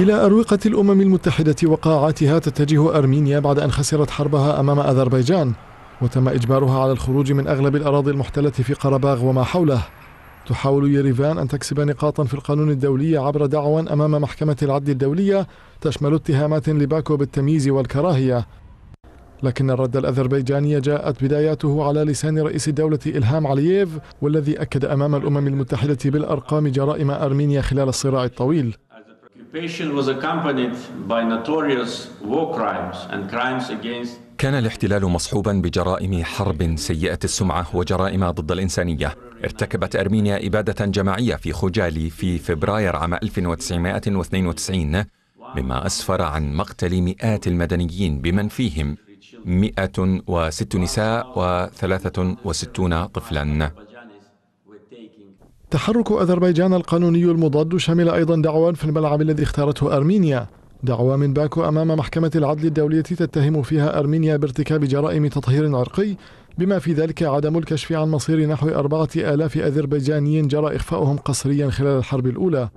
إلى أروقة الأمم المتحدة وقاعاتها تتجه أرمينيا بعد أن خسرت حربها أمام أذربيجان وتم إجبارها على الخروج من أغلب الأراضي المحتلة في قرباغ وما حوله. تحاول يريفان أن تكسب نقاطا في القانون الدولي عبر دعوى أمام محكمة العدل الدولية تشمل اتهامات لباكو بالتمييز والكراهية. لكن الرد الأذربيجاني جاءت بداياته على لسان رئيس الدولة إلهام علييف والذي أكد أمام الأمم المتحدة بالأرقام جرائم أرمينيا خلال الصراع الطويل. كان الاحتلال مصحوبا بجرائم حرب سيئة السمعة وجرائم ضد الإنسانية. ارتكبت أرمينيا إبادة جماعية في خجالي في فبراير عام 1992 مما أسفر عن مقتل مئات المدنيين بمن فيهم 106 نساء و63 طفلا. تحرك أذربيجان القانوني المضاد شمل أيضا دعوى في الملعب الذي اختارته أرمينيا. دعوى من باكو أمام محكمة العدل الدولية تتهم فيها أرمينيا بارتكاب جرائم تطهير عرقي بما في ذلك عدم الكشف عن مصير نحو أربعة آلاف أذربيجانيين جرى إخفاؤهم قسريا خلال الحرب الأولى.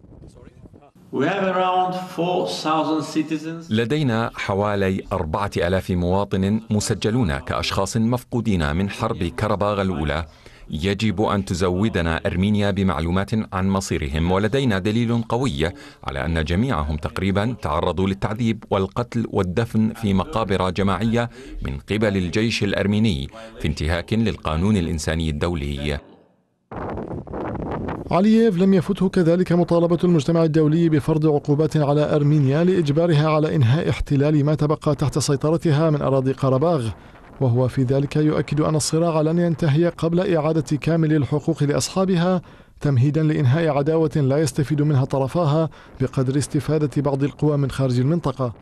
لدينا حوالي أربعة ألاف مواطن مسجلون كأشخاص مفقودين من حرب كرباغ الأولى يجب أن تزودنا أرمينيا بمعلومات عن مصيرهم ولدينا دليل قوي على أن جميعهم تقريبا تعرضوا للتعذيب والقتل والدفن في مقابر جماعية من قبل الجيش الأرميني في انتهاك للقانون الإنساني الدولي. علييف لم يفته كذلك مطالبة المجتمع الدولي بفرض عقوبات على أرمينيا لإجبارها على إنهاء احتلال ما تبقى تحت سيطرتها من أراضي قرباغ. وهو في ذلك يؤكد أن الصراع لن ينتهي قبل إعادة كامل الحقوق لأصحابها تمهيدا لإنهاء عداوة لا يستفيد منها طرفاها بقدر استفادة بعض القوى من خارج المنطقة.